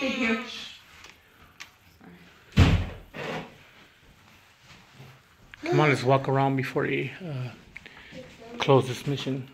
Thank you. Come on, let's walk around before you uh, close this mission.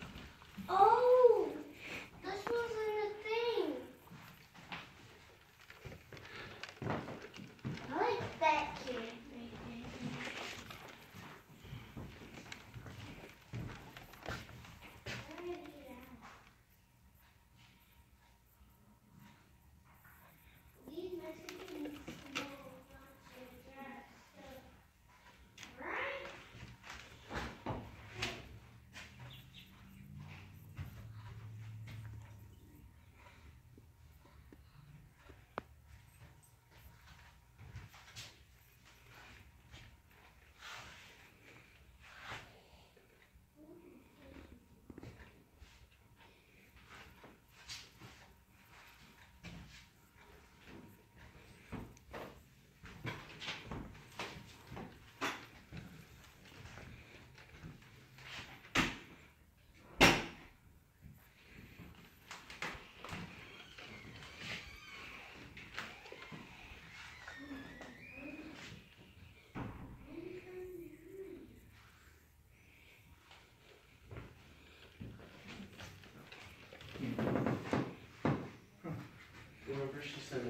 пришли сами.